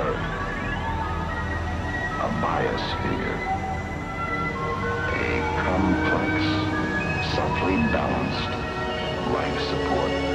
Earth. A biosphere. A complex, subtly balanced life support.